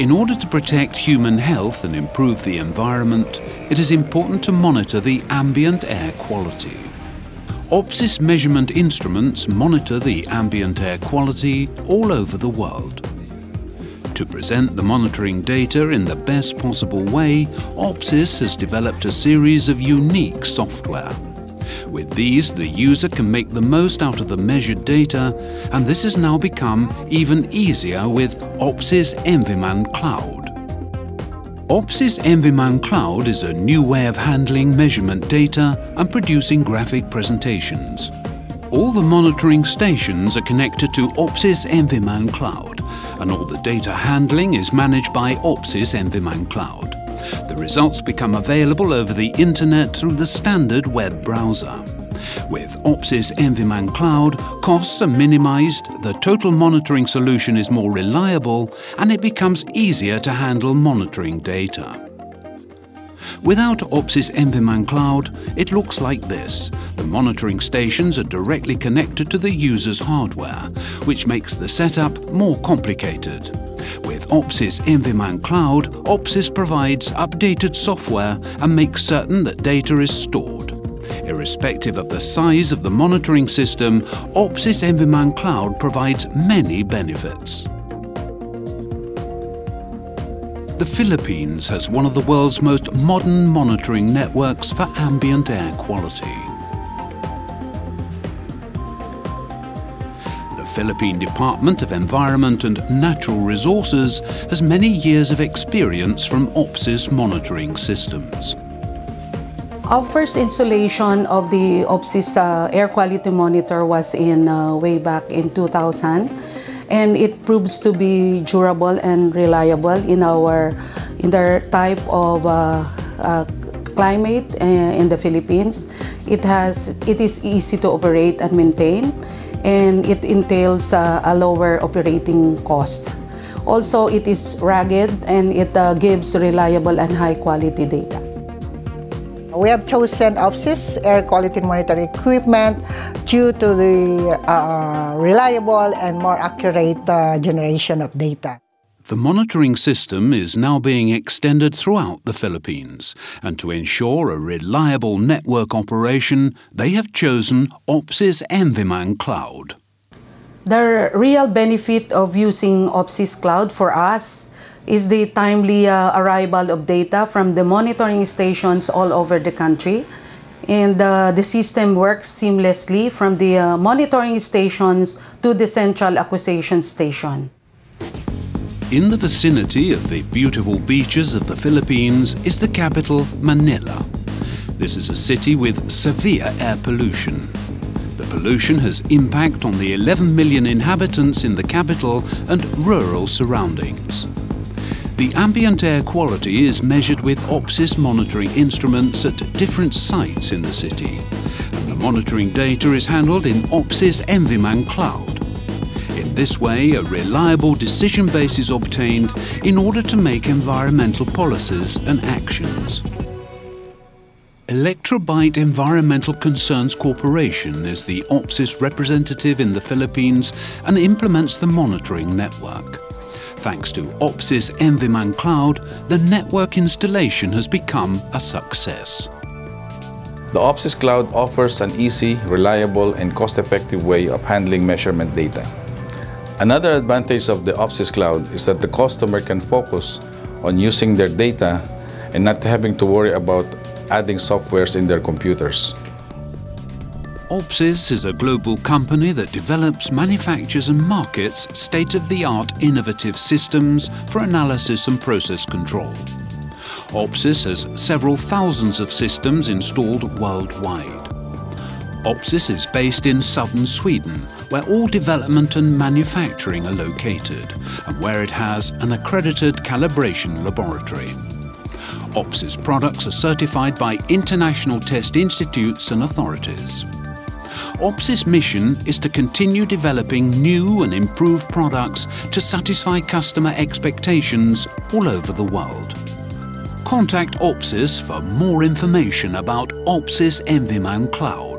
In order to protect human health and improve the environment, it is important to monitor the ambient air quality. OPSIS measurement instruments monitor the ambient air quality all over the world. To present the monitoring data in the best possible way, OPSIS has developed a series of unique software. With these, the user can make the most out of the measured data, and this has now become even easier with OPSIS EnviMan Cloud. OPSIS EnviMan Cloud is a new way of handling measurement data and producing graphic presentations. All the monitoring stations are connected to OPSIS EnviMan Cloud, and all the data handling is managed by OPSIS EnviMan Cloud. Results become available over the internet through the standard web browser. With OPSIS EnviMan Cloud, costs are minimized, the total monitoring solution is more reliable, and it becomes easier to handle monitoring data. Without OPSIS EnviMan Cloud, it looks like this. The monitoring stations are directly connected to the user's hardware, which makes the setup more complicated. With OPSIS EnviMan Cloud, OPSIS provides updated software and makes certain that data is stored. Irrespective of the size of the monitoring system, OPSIS EnviMan Cloud provides many benefits. The Philippines has one of the world's most modern monitoring networks for ambient air quality. The Philippine Department of Environment and Natural Resources has many years of experience from OPSIS monitoring systems. Our first installation of the OPSIS uh, air quality monitor was in uh, way back in 2000 and it proves to be durable and reliable in our in the type of uh, uh, climate uh, in the Philippines. It has it is easy to operate and maintain, and it entails uh, a lower operating cost. Also, it is rugged and it uh, gives reliable and high quality data. We have chosen OPSIS air quality monitoring equipment due to the uh, reliable and more accurate uh, generation of data. The monitoring system is now being extended throughout the Philippines, and to ensure a reliable network operation, they have chosen OPSIS EnviMan Cloud. The real benefit of using OPSIS Cloud for us is the timely uh, arrival of data from the monitoring stations all over the country. And uh, the system works seamlessly from the uh, monitoring stations to the central acquisition station. In the vicinity of the beautiful beaches of the Philippines is the capital, Manila. This is a city with severe air pollution. The pollution has impact on the 11 million inhabitants in the capital and rural surroundings. The ambient air quality is measured with OPSIS monitoring instruments at different sites in the city. And the monitoring data is handled in OPSIS EnviMan Cloud. In this way, a reliable decision base is obtained in order to make environmental policies and actions. Electrobyte Environmental Concerns Corporation is the OPSIS representative in the Philippines and implements the monitoring network. Thanks to OPSIS EnviMan Cloud, the network installation has become a success. The OPSIS Cloud offers an easy, reliable, and cost-effective way of handling measurement data. Another advantage of the OPSIS Cloud is that the customer can focus on using their data and not having to worry about adding softwares in their computers. OPSIS is a global company that develops, manufactures and markets state-of-the-art innovative systems for analysis and process control. OPSIS has several thousands of systems installed worldwide. OPSIS is based in southern Sweden, where all development and manufacturing are located, and where it has an accredited calibration laboratory. OPSIS products are certified by international test institutes and authorities. OPSIS' mission is to continue developing new and improved products to satisfy customer expectations all over the world. Contact OPSIS for more information about OPSIS EnviMan Cloud.